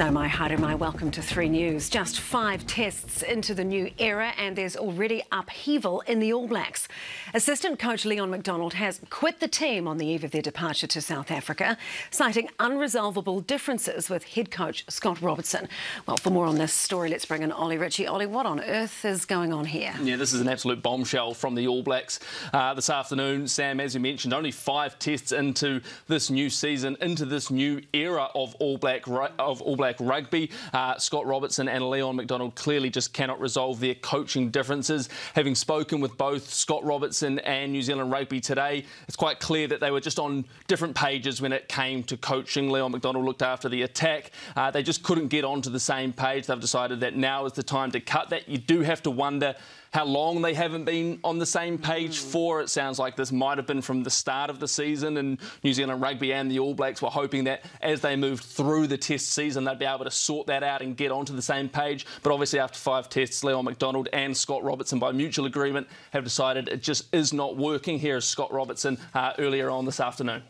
No, my heart and mai, welcome to 3 News. Just five tests into the new era and there's already upheaval in the All Blacks. Assistant coach Leon MacDonald has quit the team on the eve of their departure to South Africa, citing unresolvable differences with head coach Scott Robertson. Well, for more on this story, let's bring in Ollie Ritchie. Ollie, what on earth is going on here? Yeah, this is an absolute bombshell from the All Blacks uh, this afternoon. Sam, as you mentioned, only five tests into this new season, into this new era of All Black of All Black Black Rugby. Uh, Scott Robertson and Leon MacDonald clearly just cannot resolve their coaching differences. Having spoken with both Scott Robertson and New Zealand Rugby today, it's quite clear that they were just on different pages when it came to coaching. Leon MacDonald looked after the attack. Uh, they just couldn't get onto the same page. They've decided that now is the time to cut that. You do have to wonder how long they haven't been on the same page mm. for. It sounds like this might have been from the start of the season, and New Zealand Rugby and the All Blacks were hoping that as they moved through the test season, they'd be able to sort that out and get onto the same page. But obviously, after five tests, Leon MacDonald and Scott Robertson, by mutual agreement, have decided it just is not working. Here is Scott Robertson uh, earlier on this afternoon.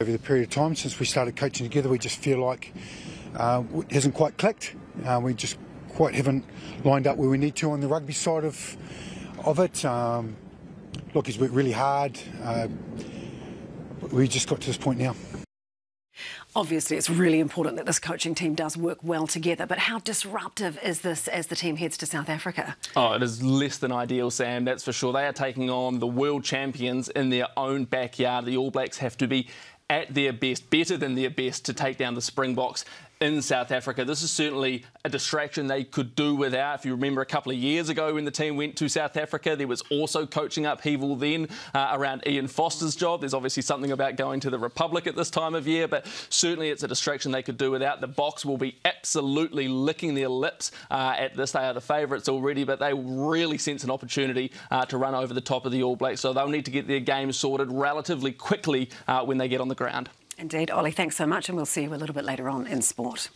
Over the period of time since we started coaching together, we just feel like uh, it hasn't quite clicked. Uh, we just quite haven't lined up where we need to on the rugby side of of it. Um, look, he's worked really hard. Uh, we just got to this point now. Obviously, it's really important that this coaching team does work well together, but how disruptive is this as the team heads to South Africa? Oh, it is less than ideal, Sam, that's for sure. They are taking on the world champions in their own backyard. The All Blacks have to be at their best, better than their best, to take down the Springboks in South Africa. This is certainly a distraction they could do without. If you remember a couple of years ago when the team went to South Africa, there was also coaching upheaval then uh, around Ian Foster's job. There's obviously something about going to the Republic at this time of year, but certainly it's a distraction they could do without. The Boks will be absolutely licking their lips uh, at this. They are the favourites already, but they really sense an opportunity uh, to run over the top of the All Blacks. So they'll need to get their game sorted relatively quickly uh, when they get on the ground. Indeed, Ollie, thanks so much, and we'll see you a little bit later on in sport.